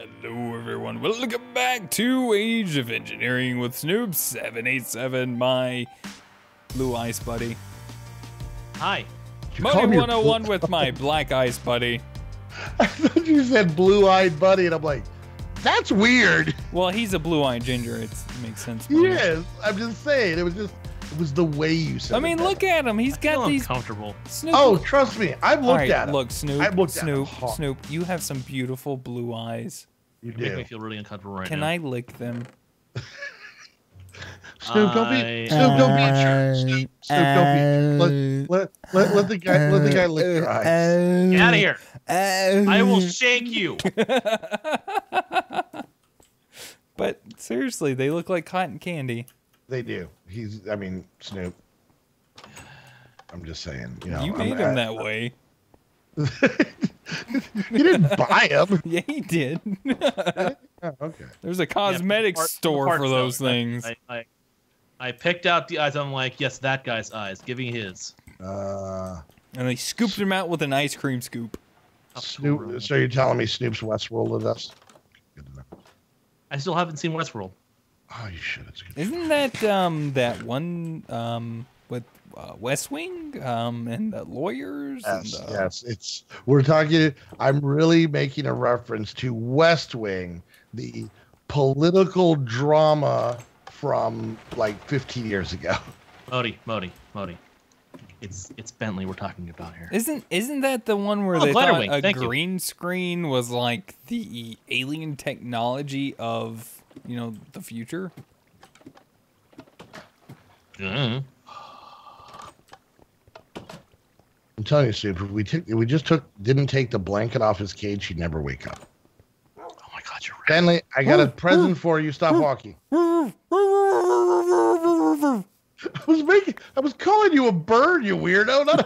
Hello, everyone. Welcome back to Age of Engineering with Snoop787, my blue ice buddy. Hi. You Modi 101 with my black ice buddy. I thought you said blue-eyed buddy, and I'm like, that's weird. Well, he's a blue eyed ginger. It's, it makes sense. for He me. is. I'm just saying. It was just. It was the way you said. I mean, that look at him. He's I feel got these. comfortable. Snoop. Oh, trust me. I've looked right, at him. look, Snoop. I've looked at him Snoop. Snoop. You have some beautiful blue eyes. You You make me feel really uncomfortable right Can now. Can I lick them? Snoop, don't be. Snoop, don't be a jerk. Snoop, Snoop, don't be. Let, let, let, let the guy. Let the guy lick your eyes. Get out of here! I will shake you. But seriously, they look like cotton candy. They do. He's. I mean, Snoop. I'm just saying. You know. you I'm- made him I- that way. You didn't buy him. Yeah, he did. Oh, okay. There's a Yeah, cosmetic part- store parts for those I- things. I, I, I picked out the eyes. I'm like, yes, that guy's eyes. Give me his. Uh, and they scooped him out with an ice cream scoop. Oh, Snoop. So you're telling me Snoop's Westworld with us? Good to know. I still haven't seen Westworld. Oh, you should. It's good. Isn't that um that one um with uh, West Wing um and the lawyers? Yes, and, uh, yes. It's we're talking. I'm really making a reference to West Wing, the political drama from like 15 years ago. Modi, Modi, Modi. It's it's Bentley we're talking about here. Isn't isn't that the one where Oh, they thought Wing, a thank you. green screen was like the alien technology of you know the future? Mhm. I'm telling you, Snoop. If we took, if we just took, didn't take the blanket off his cage, he'd never wake up. Oh my God, you're right. Bentley, I got a present for you. Stop walking. I was making. I was calling you a bird, you weirdo. Not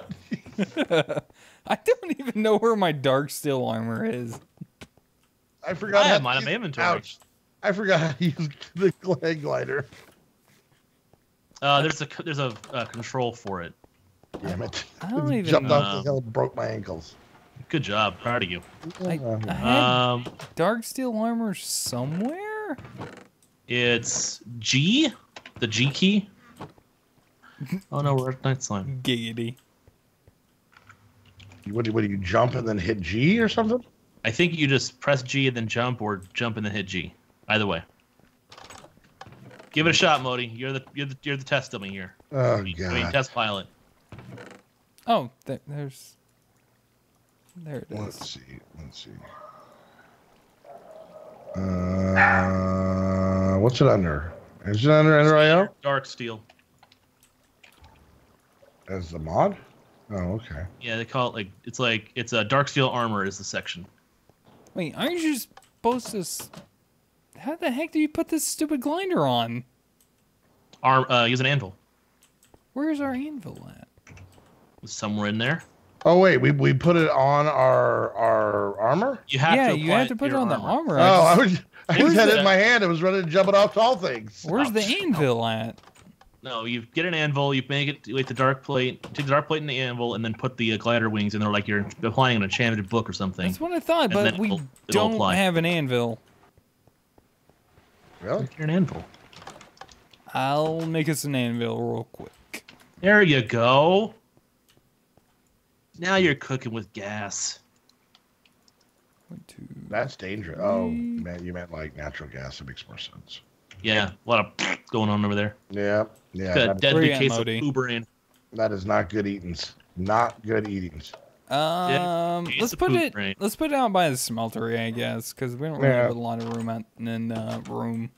a, I don't even know where my dark steel armor is. I forgot. I how have mine in my inventory. Ouch. I forgot how to use the glide glider. Uh, there's a there's a uh, control for it. Damn it. I don't even Jumped know. off the hill and broke my ankles. Good job, proud of you. I, I had Um, dark steel armor somewhere. it's G, the G key. Oh no, we're at night slime. Giggity. what, do, what do you jump and then hit G or something? I think you just press G and then jump, or jump and then hit G. Either way. Give it a shot, Modi. You're the you're the you're the test dummy here. Oh I mean, god. test pilot. Oh, th- there's. There it is. Let's see. Let's see. Uh, what's it under? Is it under EnderIO Dark steel. as the mod? Oh, okay. Yeah, they call it like it's like it's a dark steel armor is the section. Wait, aren't you supposed to? s- How the heck do you put this stupid glider on? Arm uh, use an anvil. Where's our anvil at? It's somewhere in there. Oh wait, we we put it on our our armor. You have yeah, to. you have to put it your on the armor. armor. Oh, I I just- was I Where's just had it in my hand. It was ready to jump it off tall things. where's the Ouch. anvil at? No, you get an anvil, you make it like the dark plate, take the dark plate and the anvil, and then put the uh, glider wings in there like you're applying an enchanted book or something. That's what I thought, And but we it'll- it'll don't apply. have an anvil. Really? You're an anvil. I'll make us an anvil real quick. There you go. Now you're cooking with gas. One, two. That's dangerous. Oh, man, you meant like natural gas. It makes more sense. Yeah, a lot of going on over there. Yeah, yeah. Got a deadly Where you at, case of Modi? That is not good eatings. Not good eatings. Um, it's let's put it. brain. Let's put it out by the smeltery, I guess, because we don't really Yeah. have a lot of room out in uh, room.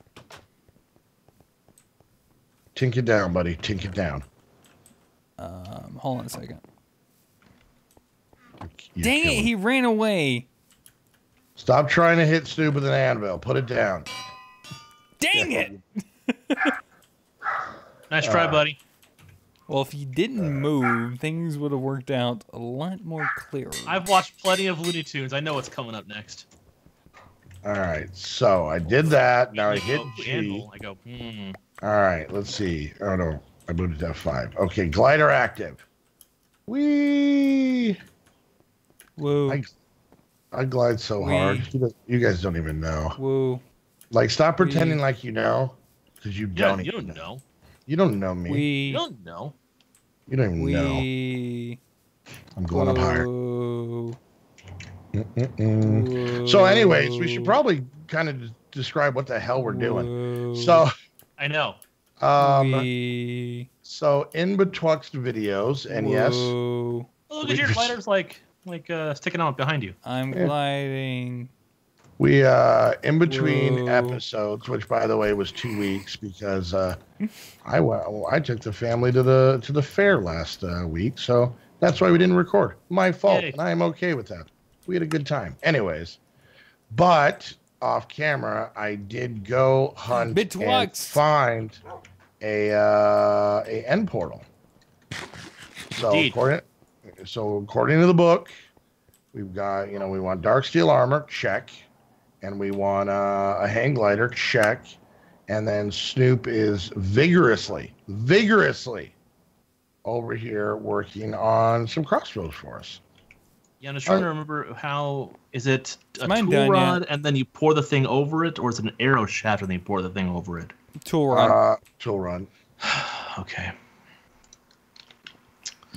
Tink it down, buddy. Tink it down. Um, hold on a second. You're Dang it, killing- he ran away. Stop trying to hit Snoop with an anvil. Put it down. Dang it! Nice try, Uh, buddy. Well, if he didn't move, things would have worked out a lot more clear. I've watched plenty of Looney Tunes. I know what's coming up next. All right. So I did that. Now I hit go, G. anvil. I go, hmm. All right. Let's see. Oh no, I moved it to F5. Okay, glider active. Wee. Whoa. I- I glide so We- hard. You guys- don't even know. Woo. Like, stop pretending We- like you know, because you don't. you don't know. You don't know me. You We. don't know. you don't even know. We. I'm going up higher. Mm-mm-mm. So, anyways, we should probably kind of describe what the hell we're doing. Woo. So, I know. um, We. so in betwixt videos, and yes, Woo. Oh, look at your just- like like uh, sticking out behind you. I'm Yeah. gliding. we uh in between Whoa. episodes, which by the way was two weeks because uh, I went, I took the family to the to the fair last uh, week, so that's why we didn't record. My fault, Yay. and I am okay with that. We had a good time, anyways. But off camera, I did go hunt and find a uh, a end portal. So Indeed. according, so according to the book, we've got you know we want dark steel armor, check, and we want uh, a hang glider, check, and then Snoop is vigorously, vigorously over here working on some crossbows for us. Yeah, I'm just trying Uh, to remember how is it a mine tool done yet? rod and then you pour the thing over it, or is it an arrow shaft and then you pour the thing over it? Tool rod. Uh, tool rod. Okay.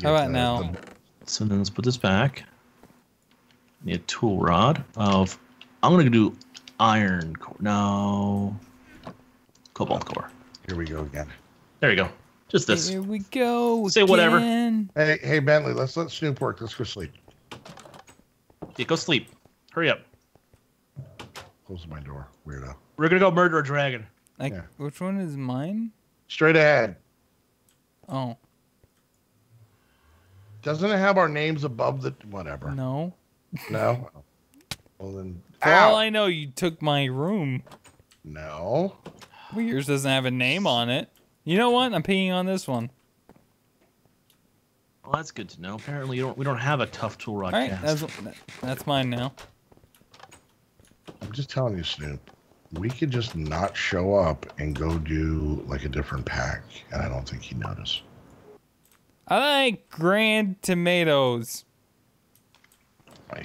How about The- now? the- So then let's put this back. Need a tool rod of. I'm gonna do iron core. No. Cobalt core. here we go again. There you go. Just this. Here we go. Say whatever. Hey, hey Bentley, let's let Snoop work. Let's go sleep. Yeah, go sleep. Hurry up. Close my door, weirdo. We're gonna go murder a dragon. Like, Yeah. which one is mine? Straight ahead. Oh, Doesn't it have our names above the whatever? no. No. Well then, For all. I know, you took my room. no. Well, yours doesn't have a name on it. You know what? I'm peeing on this one. Well, that's good to know. Apparently, you don't. We don't have a tough tool rod All right, cast. that's that's mine now. I'm just telling you, Snoop. We could just not show up and go do like a different pack, and I don't think he'd notice. I like grand tomatoes.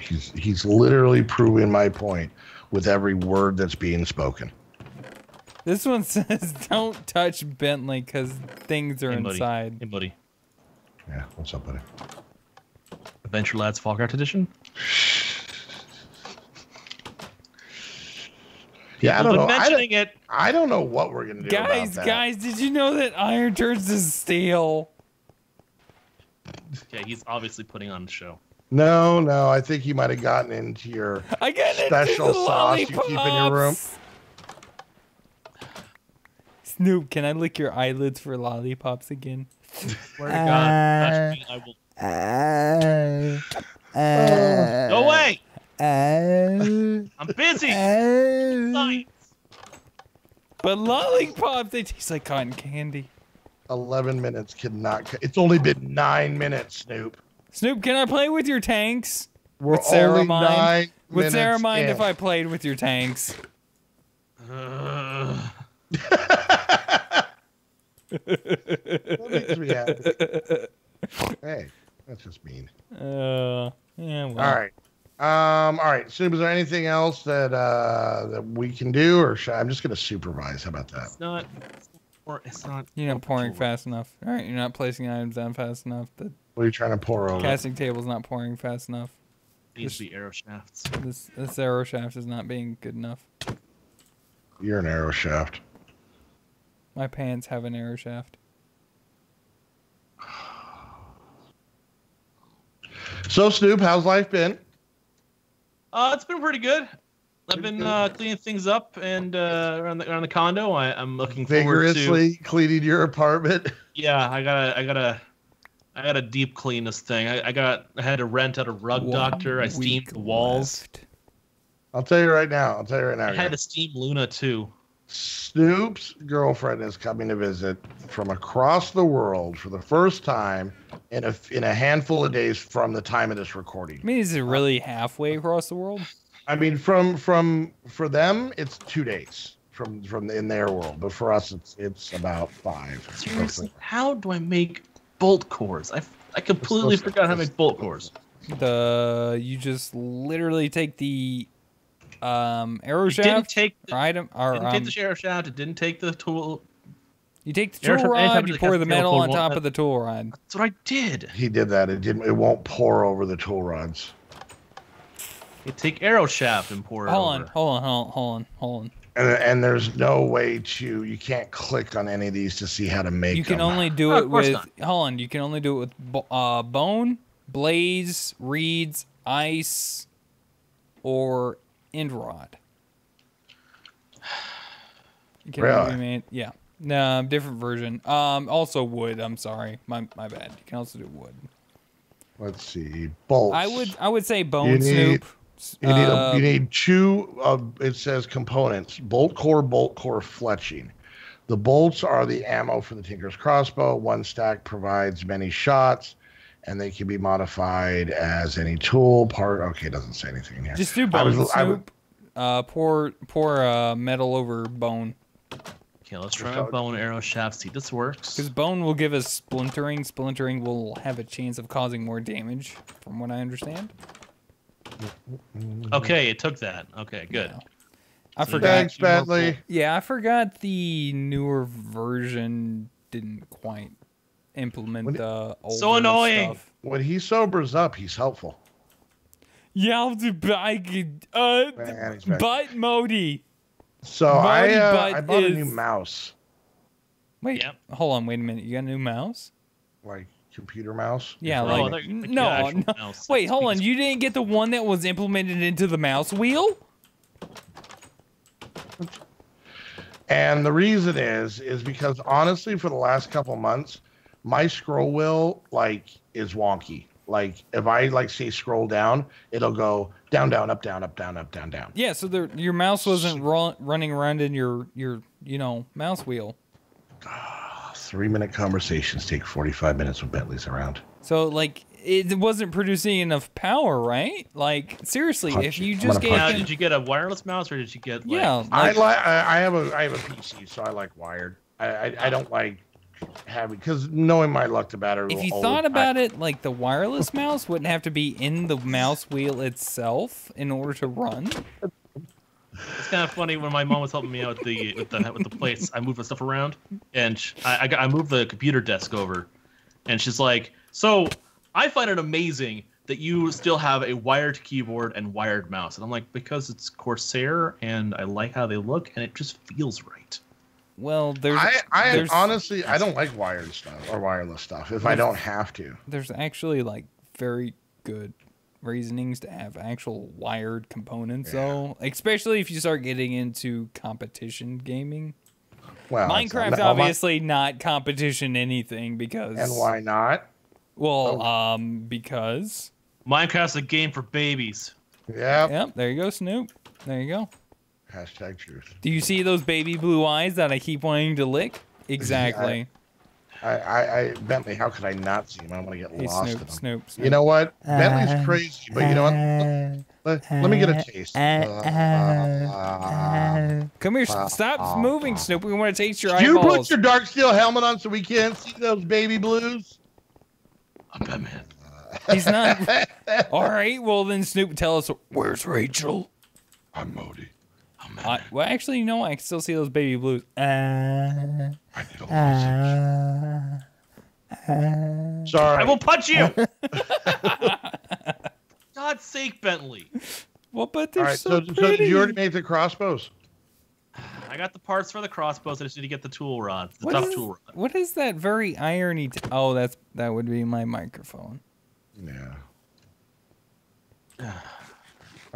He's he's literally proving my point with every word that's being spoken. This one says, "Don't touch Bentley because things are Hey, buddy. inside." Hey, buddy. Yeah, what's up, buddy? Adventure Lads Fallcraft Edition. Yeah, I don't been know. I don't, it. I don't know what we're gonna do. Guys, about that. guys, did you know that iron turns to steel? Yeah, he's obviously putting on the show. No, no. I think he might have gotten into your. I got. Special sauce you keep in your room? Snoop, can I lick your eyelids for lollipops again? Swear to God, touch me, I will. No way! I'm busy. Science. But lollipops, they taste like cotton candy. Eleven minutes cannot. It's only been nine minutes, Snoop. Snoop, can I play with your tanks? We're Would Sarah only mind? nine Would Sarah mind in. if I played with your tanks? Ugh. That makes me happy. hey, that's just mean. Uh, yeah, well. All right. Um. All right. Snoop, is there anything else that uh that we can do, or should, I'm just gonna supervise? How about that? it's not. It's not. Or it's not. You're not pouring Sure. fast enough. All right, you're not placing items down fast enough. The What are you trying to pour over? casting table's not pouring fast enough. Needs to be arrow shafts. This this arrow shaft is not being good enough. You're an arrow shaft. My pants have an arrow shaft. So Snoop, how's life been? Uh, it's been pretty good. I've been uh, cleaning things up and uh, around the around the condo. I, I'm looking forward to. Vigorously cleaning your apartment. Yeah, I gotta, I gotta, I gotta deep clean this thing. I, I got, I had to rent out a rug One doctor. I steamed the walls. left. I'll tell you right now. I'll tell you right now. I had to steam Luna too. Snoop's girlfriend is coming to visit from across the world for the first time in a in a handful of days from the time of this recording. I mean, is it really halfway across the world? I mean, from from for them, it's two days from from in their world, but for us, it's it's about five. Seriously, how do I make bolt cores? I, I completely supposed to- forgot how to make bolt cores. The you just literally take the um arrow It didn't take the, or item or didn't um, take the sheriff shaft. It didn't take the tool. you take the tool anytime rod, you pour the metal on top of the tool rod. That's what I did. He did that. It didn't. It won't pour over the tool rods. You take arrow shaft and pour it Hold on, over. hold on, hold on, hold on, hold on. And, and there's no way to. You can't click on any of these to see how to make You can them. only do Oh, it with not. hold on. You can only do it with uh, bone, blaze, reeds, ice, or end rod. You can Really? only make- yeah. No, different version. Um, also wood. I'm sorry, my my bad. You can also do wood. Let's see. Bolts. I would I would say bone You need- snoop. You need, a, you need two. Uh, it says components: bolt core, bolt core, fletching. The bolts are the ammo for the Tinker's crossbow. One stack provides many shots, and they can be modified as any tool part. Okay, it doesn't say anything here. just do I bone was- I would- Uh, pour pour uh, metal over bone Okay, let's try So- my bow and arrow shaft. See, this works. because bone will give us splintering. Splintering will have a chance of causing more damage, from what I understand. Okay, it took that. Okay, good. Yeah. I So forgot. Thanks, you more Bentley. Yeah, I forgot the newer version didn't quite implement When- the old So annoying. stuff. When he sobers up, he's helpful. Yeah, I'll do back. Uh, Man, he's back. butt Modi. So I, uh, Butt I bought a new mouse, Wait, Yep. hold on. Wait a minute. You got a new mouse? like computer mouse. Yeah, Before I like like, no, no. mouse. Wait, hold on. You didn't get the one that was implemented into the mouse wheel? And the reason is is because honestly, for the last couple months, my scroll wheel like is wonky. Like if I like say scroll down, it'll go down, down, up, down, up, down, up, down, down. Yeah. So there, your mouse wasn't run, running around in your your you know mouse wheel. Three minute conversations take forty five minutes when Bentley's around. So like it wasn't producing enough power, right? Like seriously, Punch if you I'm just gonna gave Now, did you get a wireless mouse or did you get like, yeah, I like, like I I have a I have a PC, so I like wired. I I, I don't like having because knowing my luck, the battery. if you will thought old, about it, like the wireless mouse wouldn't have to be in the mouse wheel itself in order to run. It's kind of funny when my mom was helping me out with the with the with the plates. I moved the stuff around, and I I, got, I moved the computer desk over, and she's like, "So I find it amazing that you still have a wired keyboard and wired mouse." And I'm like, "Because it's Corsair, and I like how they look, and it just feels right." Well, there's I I there's, honestly I don't like wired stuff or wireless stuff if I don't have to. there's actually like very good reasonings to have actual wired components Yeah. though especially if you start getting into competition gaming Well, it's not- minecraft's well, my- obviously not competition anything because and why not? well Oh. um because Minecraft's a game for babies. Yep. yep there you go snoop there you go Hashtag truth. do you see those baby blue eyes that i keep wanting to lick exactly I, I, I Bentley, how could I not see him? I want to get hey lost in snoop him. snoop, snoop. You know what? Bentley's crazy, but you know what? Let, let me get a taste. Uh, come here uh, stop uh, moving uh. snoop we want to taste your you eyeballs put your dark steel helmet on so we can't see those baby blues. I'm Batman. he's not all right well then snoop tell us where's rachel I'm Modi. I'm I, Batman. well, actually, no, I can still see those baby blues. Uh, I need a little Sorry. I will punch you. God's sake, Bentley. well, but All they're right. so, So, so did you already make the crossbows? I got the parts for the crossbows. I just need to get the tool rods, the What tough is- tool rod. What is that very irony? T- oh, that's that would be my microphone. Yeah.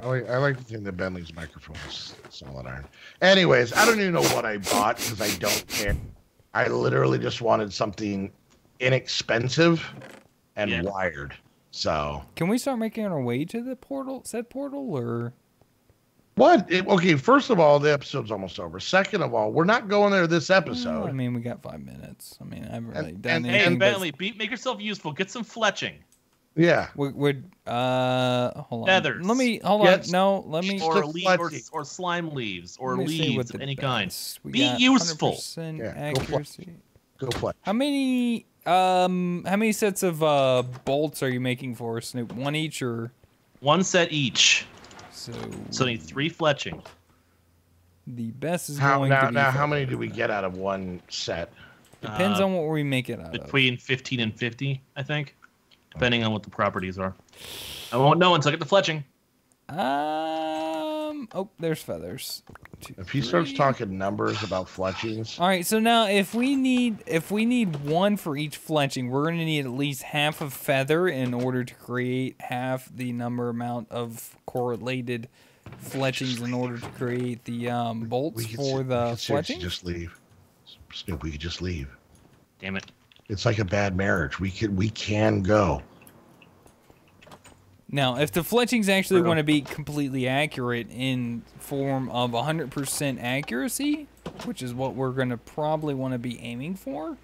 I like, I like to think that Bentley's microphone is solid iron. Anyways, I don't even know what I bought because I don't care. I literally just wanted something inexpensive and Yeah. wired. So Can we start making our way to the portal, said portal, or what? It- okay, first of all, the episode's almost over. Second of all, we're not going there this mm, Well, I mean, we got five minutes. I mean, I haven't really And- done and- anything. And but- Bentley, be, make yourself useful. Get some fletching. Yeah. would, would uh hold on. Feathers. Let me hold Yes. on. No, let me. Or, Stick leaf, or, or slime leaves, or let me see what leaves of any kind. we Be useful. 100% Yeah, go for it. accuracy. Go play. How many Um, how many sets of uh bolts are you making for Snoop? One each, or One set each. so? So I need three fletching. the best is How going now? to be. Now, how many do we get out of one set? Depends Uh, on what we make it out of. between 15 and 50, I think, depending on what the properties are. I won't know until I get the fletching. Um. Oh, there's feathers. Two, If he starts talking numbers about fletchings, All right. So now, if we need if we need one for each fletching, we're gonna need at least half a feather in order to create half the number amount of correlated fletchings in order to create the um, bolts we could, for se- the we could fletching. just leave. Snoop, we could just leave. Damn it. It's like a bad marriage. We could, we can go. Now, if the fletchings actually True. want to be completely accurate in form of 100% accuracy, which is what we're going to probably want to be aiming for,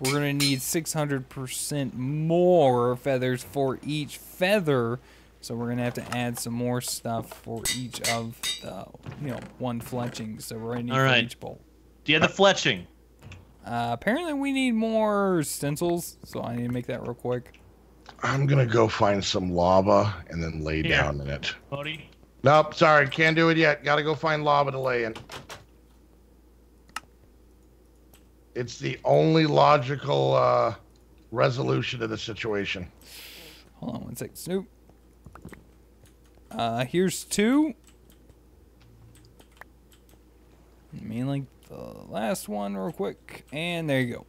we're going to need 600% more feathers for each feather. So we're going to have to add some more stuff for each of the, you know, one fletching. So we're going to need All for right. each bolt. Do you have the fletching? Uh, apparently we need more stencils, so I need to make that real quick. I'm gonna go find some lava and then lay Here. down in it. Cody? Nope, sorry, can't do it yet. Gotta go find lava to lay in. It's the only logical uh, resolution of the situation. Hold on one sec, Snoop. Uh, here's two. Let me link the last one real quick, and there you go.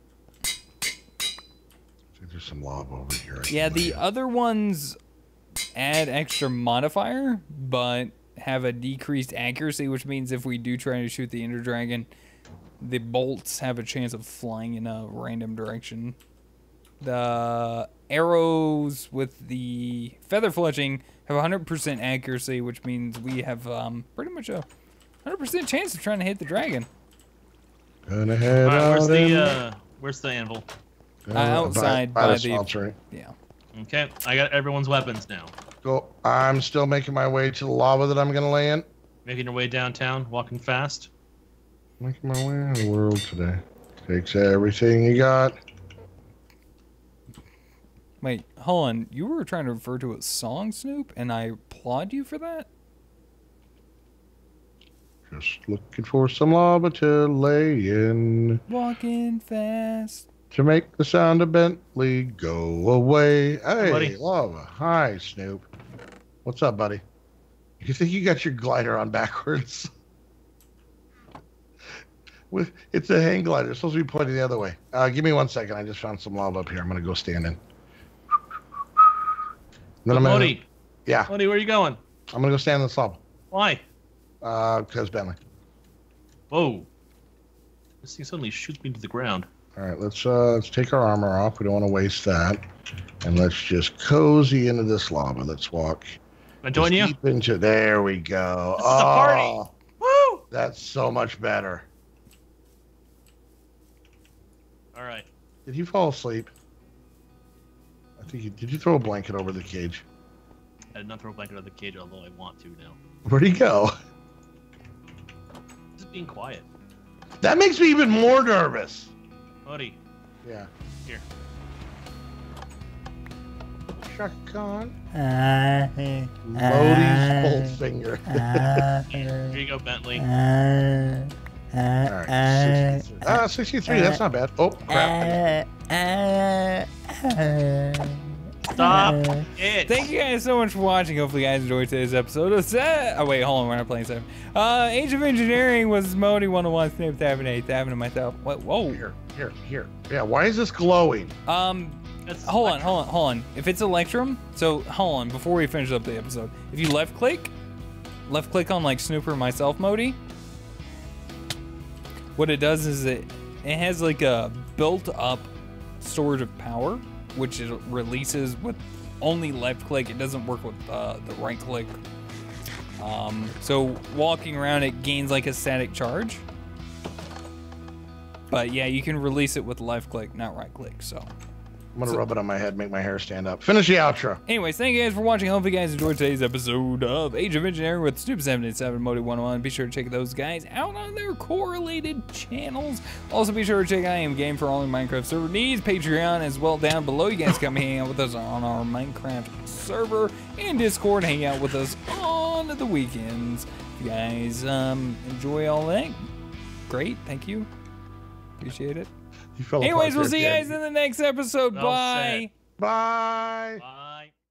There's some lava over here. I Yeah, the other ones add extra modifier, but have a decreased accuracy, which means if we do try to shoot the Ender Dragon, the bolts have a chance of flying in a random direction. The arrows with the feather fletching have 100% accuracy, which means we have um, pretty much a 100% chance of trying to hit the dragon. Gonna head All right, where's out the in- uh, where's the anvil? uh, outside by, by the the- smeltery. Yeah. Okay, I got everyone's weapons now. Go. I'm still making my way to the lava that I'm gonna lay in. Making your way downtown, walking fast. Making my way in the world today. Takes everything you got. Wait, hold on. You were trying to refer to a song, Snoop, and I applaud you for that? Just looking for some lava to lay in. Walking fast. To make the sound of Bentley go away. Hey, buddy. lava. Hi, Snoop. What's up, buddy? You think you got your glider on backwards? With it's a hang glider. It's supposed to be pointing the other way. Uh, give me one second. I just found some lava up here. I'm gonna go stand in. Then I'm gonna, yeah, Cody, where are you going? I'm gonna go stand in the lava. Why? Uh, cause Bentley. Whoa. This thing suddenly shoots me to the ground. All right, let's uh let's take our armor off. We don't want to waste that, and let's just cozy into this lava. Let's walk. I join you? Into there we go. This is a party. Oh, Woo! that's so much better. All right. Did you fall asleep? I think you did. You throw a blanket over the cage? I did not throw a blanket over the cage, although I want to now. Where'd he go? Just being quiet. That makes me even more nervous. Cody, Yeah. Here. Shaka Khan. Lodi's full finger. Uh, uh, here you go, Bentley. Uh, All right. 63. Ah, 63. That's not bad. Oh, crap. Stop it. Thank you guys so much for watching. Hopefully, you guys enjoyed today's episode of Set. Oh, wait, hold on. We're not playing Seven. Uh, Age of Engineering was Modi 101, Snoop Tavern 8, Tavern and myself. What? Whoa. Here, here, here. Yeah, why is this glowing? Um, That's hold on, hold on, hold on. If it's Electrum, so hold on, before we finish up the episode, if you left click, left click on like Snooper myself Modi, what it does is it it has like a built up storage of power, which it releases with only left click. It doesn't work with uh, the right click. Um, so walking around, it gains like a static charge. But yeah, you can release it with left click, not right click. So I'm gonna So- rub it on my head, make my hair stand up. Finish the outro. Anyways, thank you guys for watching. Hopefully, you guys enjoyed today's episode of Age of Engineering with Snoop787 Modi 101. Be sure to check those guys out on their correlated channels. Also, be sure to check out Aim2Game for all your Minecraft server needs, Patreon as well down below. You guys come hang out with us on our Minecraft server and Discord. Hang out with us on the weekends. You guys um, enjoy all that, great. Thank you. Appreciate it. You fell Anyways, apart we'll see you guys in the next episode. Well Bye. said. Bye. Bye.